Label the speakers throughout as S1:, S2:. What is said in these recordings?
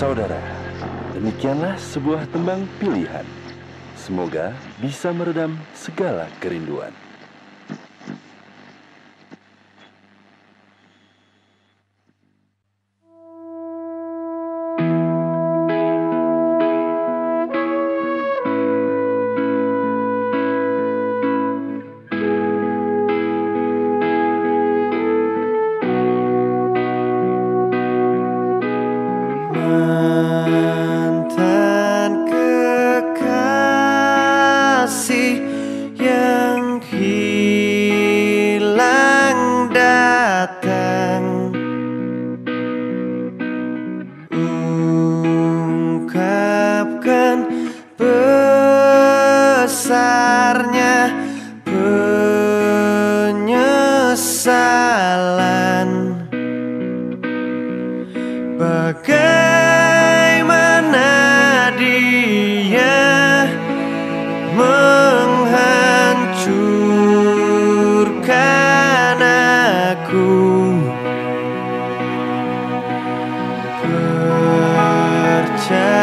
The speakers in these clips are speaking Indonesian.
S1: Saudara, demikianlah sebuah tembang pilihan. Semoga bisa meredam segala kerinduan. Yeah.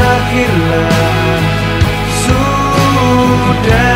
S1: berakhirlah. Sudah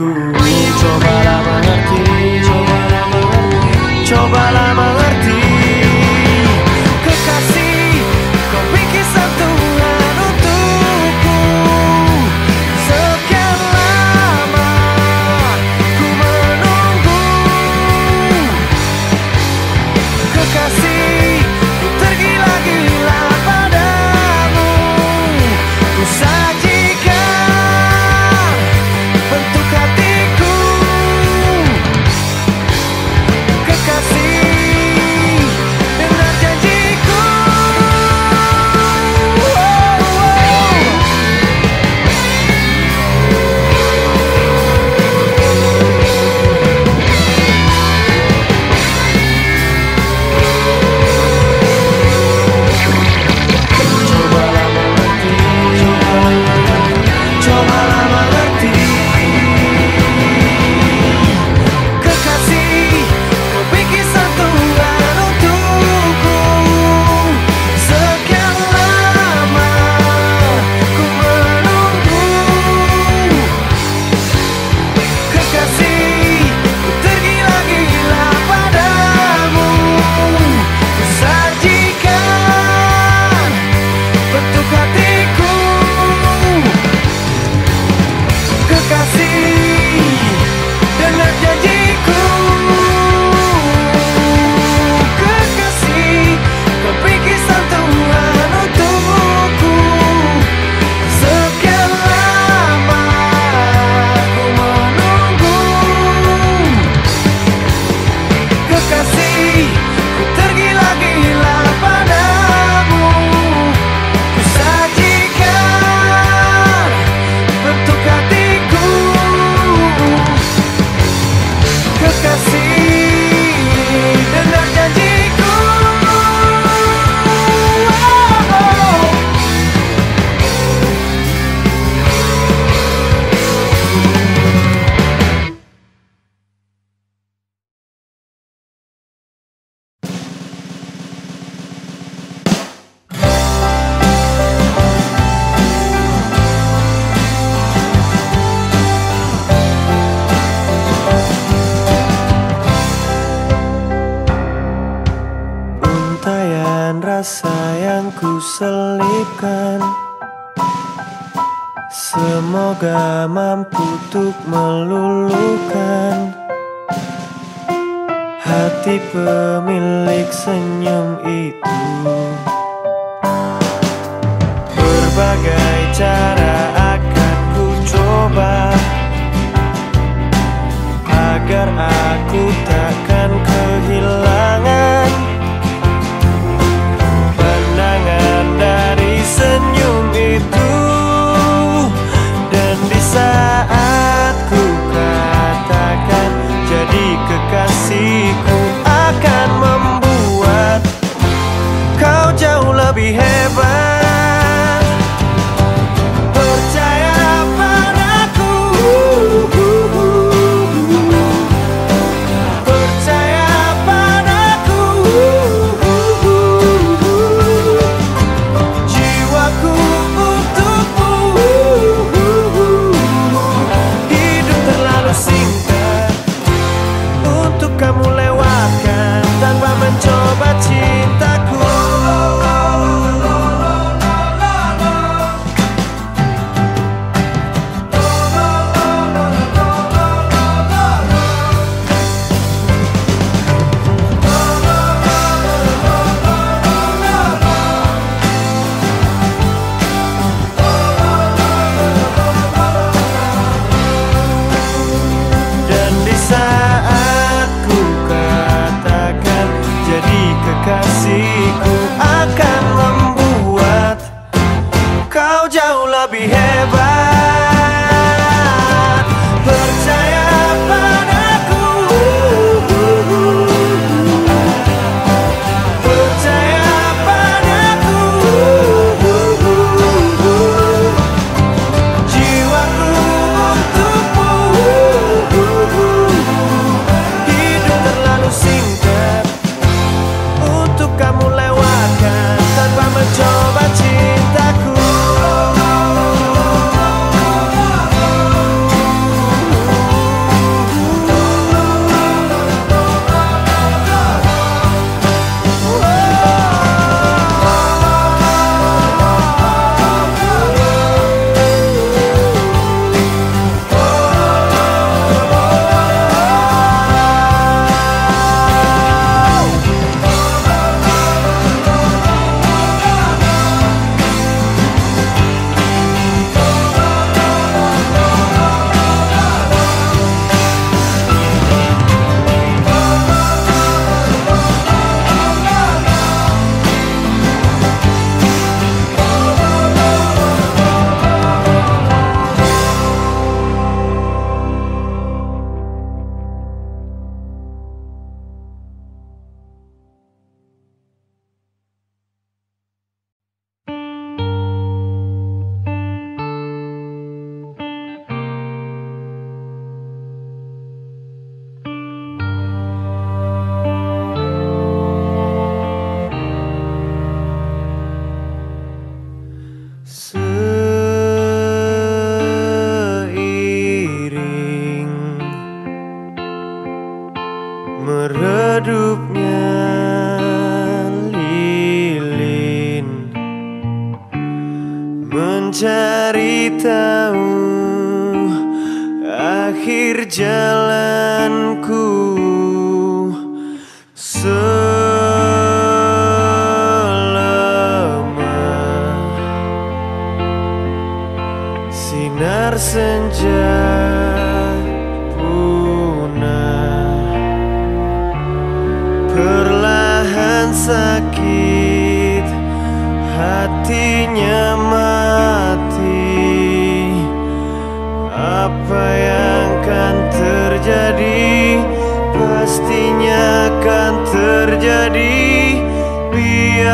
S1: cool.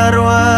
S1: arwah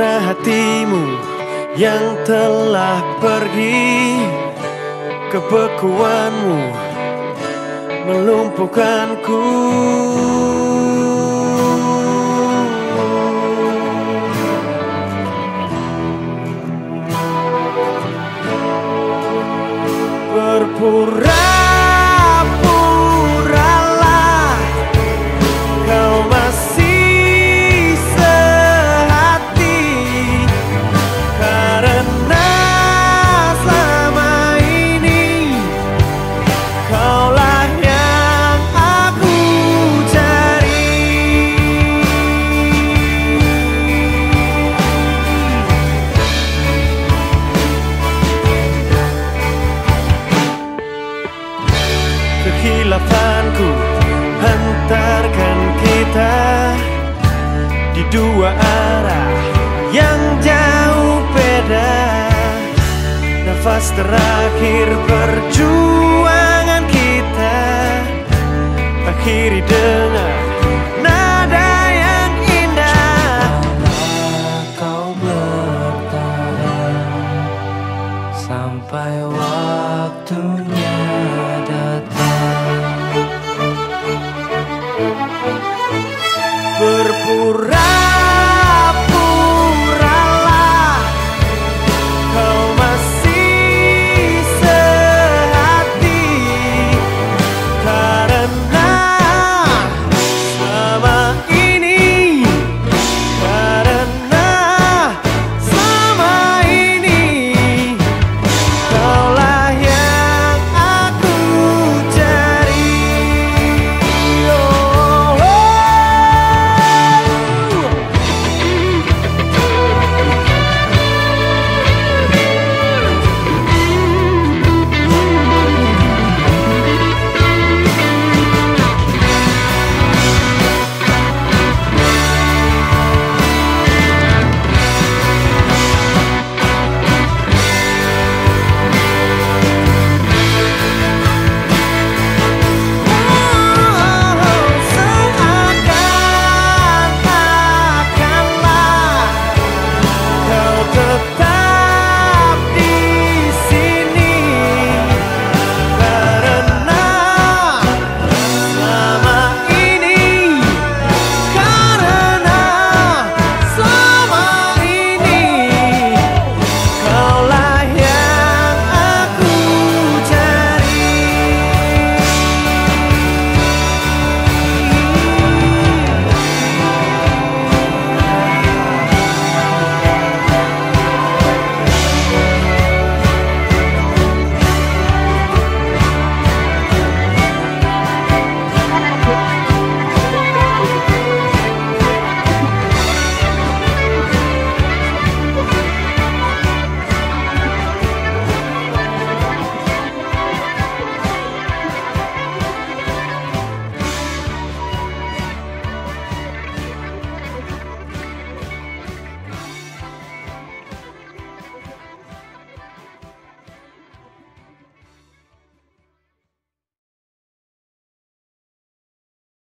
S1: Karena hatimu yang telah pergi. Kebekuanmu melumpuhkanku. terakhir perjuangan kita. Akhiri dengan